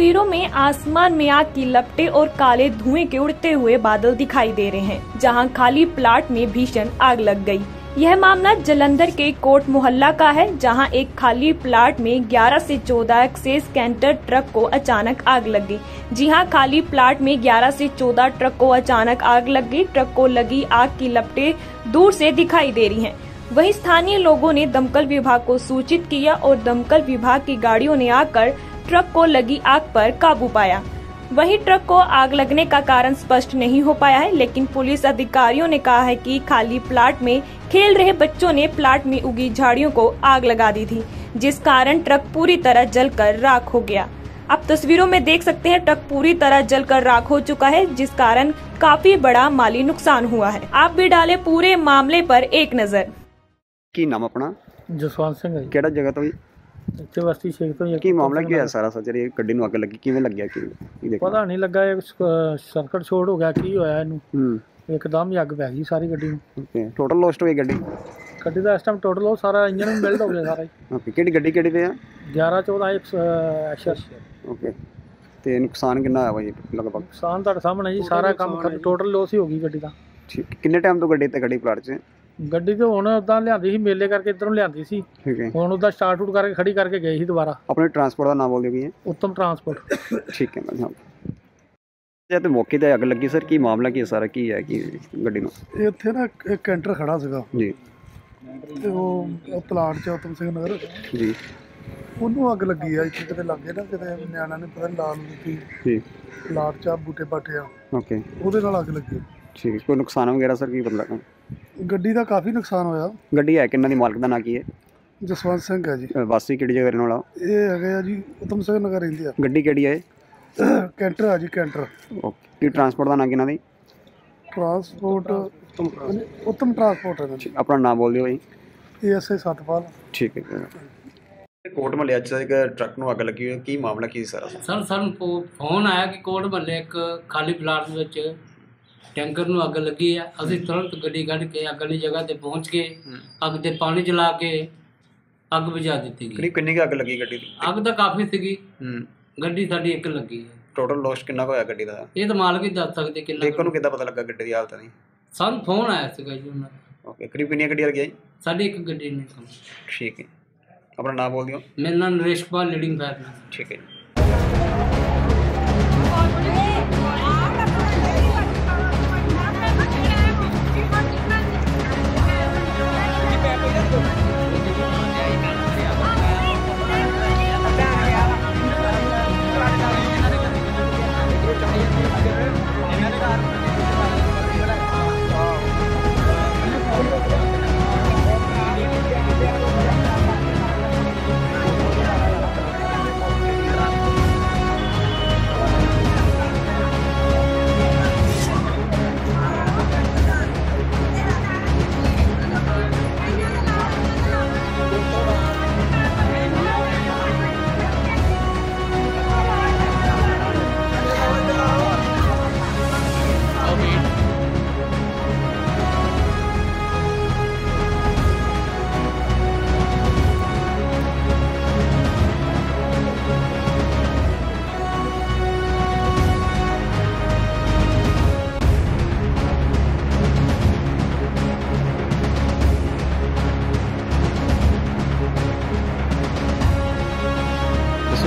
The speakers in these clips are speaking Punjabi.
तस्वीरों में आसमान में आग की लपटे और काले धुएँ के उड़ते हुए बादल दिखाई दे रहे हैं, जहाँ खाली प्लाट में भीषण आग लग गई। यह मामला जलंधर के कोट मोहल्ला का है, जहाँ एक खाली प्लाट में 11 से 14 एक्सेस कैंटर ट्रक को अचानक आग लग गई। जी हाँ, खाली प्लाट में 11 से 14 ट्रक को अचानक आग लग गई। ट्रक को लगी आग की लपटे दूर से दिखाई दे रही हैं। वहीं स्थानीय लोगों ने दमकल विभाग को सूचित किया और दमकल विभाग की गाड़ियों ने आकर ट्रक को लगी आग पर काबू पाया। वही ट्रक को आग लगने का कारण स्पष्ट नहीं हो पाया है लेकिन पुलिस अधिकारियों ने कहा है कि खाली प्लाट में खेल रहे बच्चों ने प्लाट में उगी झाड़ियों को आग लगा दी थी जिस कारण ट्रक पूरी तरह जलकर राख हो गया। आप तस्वीरों में देख सकते हैं ट्रक पूरी तरह जलकर राख हो चुका है जिस कारण काफ़ी बड़ा माली नुकसान हुआ है। आप भी डाले पूरे मामले पर एक नज़र। की नाम अपना? जसवंत सिंह जगह तो ਇੱਥੇ ਬਸਤੀ ਸ਼ੇਖ ਤੋਂ ਹੀ ਕੀ ਮਾਮਲਾ ਕੀ ਹੋਇਆ ਸਾਰਾ ਸੱਚ ਜਿਹੜੀ ਗੱਡੀ ਨੂੰ ਅੱਗ ਲੱਗੀ ਕਿਵੇਂ ਲੱਗਿਆ ਕੀ? ਦੇਖੋ ਪਤਾ ਨਹੀਂ ਲੱਗਾ ਇਹ ਸਰਕਟ ਛੋੜ ਹੋ ਗਿਆ ਕੀ ਹੋਇਆ ਇਹਨੂੰ? ਹੂੰ। ਇੱਕਦਮ ਹੀ ਅੱਗ ਪੈ ਗਈ ਸਾਰੀ ਗੱਡੀ ਨੂੰ। ਓਕੇ। ਟੋਟਲ ਲੋਸਟ ਹੋਈ ਗੱਡੀ? ਗੱਡੀ ਦਾ ਇਸ ਟਾਈਮ ਟੋਟਲ ਉਹ ਸਾਰਾ ਇੰਜਨ ਵੀ ਬਿਲਡ ਹੋ ਗਿਆ ਸਾਰਾ ਹੀ। ਓਕੇ। ਕਿਹੜੀ ਗੱਡੀ ਕਿਹੜੀ ਤੇ ਆ? 11 14 ਇੱਕ ਐਸ਼ਰ ਓਕੇ। ਤੇ ਨੁਕਸਾਨ ਕਿੰਨਾ ਹੋਇਆ ਭਾਈ ਲਗਭਗ? ਨੁਕਸਾਨ ਤੁਹਾਡੇ ਸਾਹਮਣੇ ਜੀ ਸਾਰਾ ਕੰਮ ਟੋਟਲ ਲੋਸ ਹੀ ਹੋ ਗਈ ਗੱਡੀ ਦਾ। ਠੀਕ। ਕਿੰਨੇ ਟਾਈਮ ਤੋਂ ਗੱਡੀ ਤੇ ਗੱਡੀ ਪਲਾਟ 'ਚ? ਗੱਡੀ ਤੇ ਹੁਣ ਉਦਾਂ ਲਿਆਂਦੀ ਸੀ ਮੇਲੇ ਕਰਕੇ ਇੱਧਰੋਂ ਲਿਆਂਦੀ ਸੀ। ਠੀਕ ਹੈ। ਹੁਣ ਉਹਦਾ ਸਟਾਰਟ ਆਊਟ ਕਰਕੇ ਖੜੀ ਕਰਕੇ ਗਏ ਸੀ ਦੁਬਾਰਾ। ਆਪਣੇ ਟਰਾਂਸਪੋਰਟ ਦਾ ਨਾਮ ਬੋਲ ਦਿਓ ਕੀ ਹੈ? ਉੱਤਮ ਟਰਾਂਸਪੋਰਟ ਠੀਕ ਹੈ ਮੈਂ ਜੇ ਤੇ ਮੌਕੇ ਤੇ ਅੱਗ ਲੱਗੀ ਸਰ ਕੀ ਮਾਮਲਾ ਕੀ ਹੈ ਸਾਰਾ? ਕੀ ਹੈ ਕੀ ਗੱਡੀ ਨੂੰ? ਇਹ ਇੱਥੇ ਨਾ ਇੱਕ- ਕੈਂਟਰ ਖੜਾ ਸੀਗਾ। ਜੀ। ਤੇ ਉਹ ਉਹ ਪਲਾਟ ਚ ਉਤਮ ਸਿੰਘ ਨਗਰ। ਜੀ। ਉਹਨੂੰ ਅੱਗ ਲੱਗੀ ਆ ਇੱਥੇ ਕਿਤੇ ਲੱਗੇ ਨਾ ਕਿਤੇ ਨਿਆਣਾ ਨੇ ਪਤਾ ਨੀ ਲਾ ਲੂ ਦਿੱਤੀ ਜੀ। ਪਲਾਟ ਚ ਬੂਟੇ ਬਾਟੇ ਆ। ਓਕੇ। ਉਹਦੇ ਨਾਲ ਅੱਗ ਲੱਗੀ। ਠੀਕ। ਕੋਈ ਨੁਕਸਾਨ ਵਗੈਰਾ ਸਰ ਕੀ ਬਦਲਾ ਗੱਡੀ ਦਾ ਕਾਫੀ ਨੁਕਸਾਨ ਹੋਇਆ। ਗੱਡੀ ਹੈ ਕਿੰਨਾ ਦੀ ਮਾਲਕ ਦਾ ਨਾਂ ਕੀ ਹੈ? ਜਸਵੰਤ ਸਿੰਘ ਹੈ ਜੀ। ਅ, ਵਾਸੀ ਕਿਹੜੀ ਜਗ੍ਹਾ ਰਹਿਣ ਵਾਲਾ ਇਹ ਹੈਗੇ ਆ ਜੀ ਉਤਮ ਸਿੰਘ ਨਗਰ ਰਹਿੰਦੇ ਆ। ਗੱਡੀ ਕਿਹੜੀ ਹੈ? ਕੈਂਟਰ ਆ ਜੀ ਕੈਂਟਰ। ਓਕੇ ਕੀ ਟਰਾਂਸਪੋਰਟ ਦਾ ਨਾਂ ਕਿਹਨਾਂ ਦੀ? ਟਰਾਂਸਪੋਰਟ ਉਤਮ ਟਰਾਂਸਪੋਰਟ ਹੈ ਜੀ। ਆਪਣਾ ਨਾਮ ਬੋਲ ਦਿਓ ਭਾਈ ਏਐਸਆਈ ਸਤਪਾਲ। ਠੀਕ ਹੈ ਕੋਟ ਮਹੱਲੇ ਅੱਜ ਇੱਕ ਟਰੱਕ ਨੂੰ ਅੱਗ ਲੱਗੀ ਹੋਈ ਹੈ। ਕੀ ਮਾਮਲਾ ਕੀ ਸਾਰਾ? ਸਰ ਸਾਨੂੰ ਫੋ- ਫੋਨ ਆਇਆ ਕਿ ਕੋਟ ਮਹੱਲੇ ਇੱਕ ਖਾਲੀ ਪਲਾਟ ਵਿੱਚ ਟੈਂਕਰ ਨੂੰ ਅੱਗ ਲੱਗੀ ਹੈ ਅਸੀਂ ਤੁਰੰਤ ਗੱਡੀ ਕੱਢ ਕੇ ਅੱਗ ਵਾਲੀ ਜਗ੍ਹਾ ਤੇ ਪਹੁੰਚ ਕੇ ਅੱਗ ਤੇ ਪਾਣੀ ਚਲਾ ਕੇ ਅੱਗ ਬੁਝਾ ਦਿੱਤੀ ਗਈ। ਕਿੰਨੀ ਕੁ ਅੱਗ ਲੱਗੀ ਗੱਡੀ ਦੀ? ਅੱਗ ਤਾਂ ਕਾਫੀ ਸੀਗੀ। ਹੂੰ। ਗੱਡੀ ਸਾਡੀ ਇੱਕ ਲੱਗੀ ਹੈ। ਟੋਟਲ ਲੋਸ ਕਿੰਨਾ ਕੁ ਹੋਇਆ ਗੱਡੀ ਦਾ? ਇਹ ਤਾਂ ਮਾਲਕ ਹੀ ਦੱਸ ਸਕਦੇ ਕਿੰਨਾ ਦੇਖੋ ਨੂੰ ਕਿੱਦਾਂ ਪਤਾ ਲੱਗਾ ਗੱਡੀ ਦੀ ਹਾਲਤ ਨਹੀਂ ਸਾਨੂੰ ਫੋਨ ਆਇਆ ਸੀਗਾ ਜੀ ਉਹਨਾਂ ਦਾ। ਓਕੇ ਕਰੀਬ ਕਿੰਨੀਆਂ ਗੱਡੀਆਂ ਲੱਗੀਆਂ ਜੀ? ਸਾਡੀ ਇੱਕ ਗੱਡੀ ਨੇ ਕੰਮ ਠੀਕ ਹੈ। ਆਪਣਾ ਨਾਮ ਬੋਲ ਦਿਓ। ਮੇਰਾ ਨਾਮ ਨਰੇਸ਼ ਕੁਮਾਰ ਲੀਡਿੰਗ ਫਾਇਰਮੈਨ ਠੀਕ ਹੈ ਜੀ।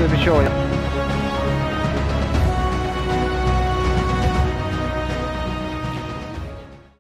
ਇਸ ਵਿੱਚ ਪਿੱਛੇ ਹੋ ਜਾ